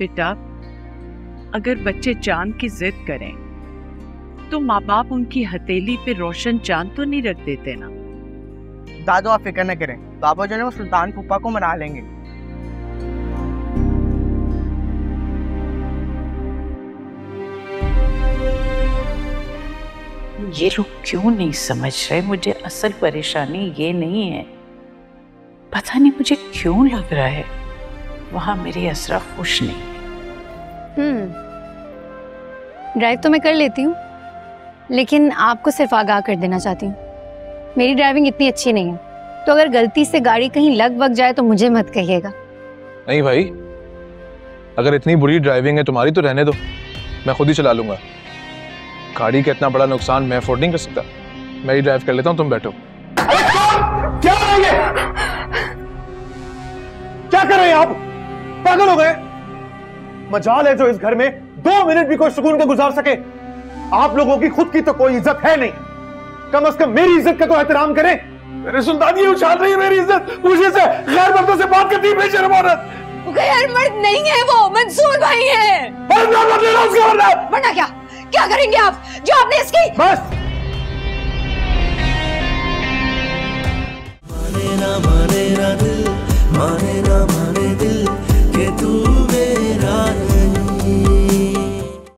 बेटा अगर बच्चे चाँद की जिद करें तो माँ बाप उनकी हथेली पे रोशन चाँद तो नहीं रख देते ना। दादू आप फ़िक्र न करें। बाबा जो है वो सुल्तान फूफा को मना लेंगे। ये लोग क्यों नहीं समझ रहे? मुझे असल परेशानी ये नहीं है। पता नहीं मुझे क्यों लग रहा है। वहाँ मेरी असरा खुश नहीं। हम्म। ड्राइव तो मैं कर लेती हूँ लेकिन आपको सिर्फ़ आगाह कर देना चाहती हूँ। मेरी ड्राइविंग इतनी अच्छी नहीं है तो अगर गलती से गाड़ी कहीं लग वग जाए तो मुझे मत कहिएगा। नहीं भाई अगर इतनी बुरी ड्राइविंग है तुम्हारी तो रहने दो मैं खुद ही चला लूँगा। गाड़ी का इतना बड़ा नुकसान मैं अफोर्ड नहीं कर सकता। मैं ही ड्राइव कर लेता हूँ तुम बैठो। क्या कर क्या कर रहे हैं आप? पागल हो गए। मजाल है जो इस घर में दो मिनट भी कोई सुकून के गुजार सके। आप लोगों की खुद की तो कोई इज़्ज़त है नहीं। कम अज कम मेरी इज़्ज़त का तो एहतराम करें। मेरे सुल्तान ये उछाल रही है मेरी इज़्ज़त। पूछे से गैर मर्दों से बात करती है बेशरम औरत गैर मर्द नहीं है वो मंसूर भाई है। वरना वरना क्या? क्या करेंगे आप? जो आपने इसकी बस। माने ना माने ना दिल माने ना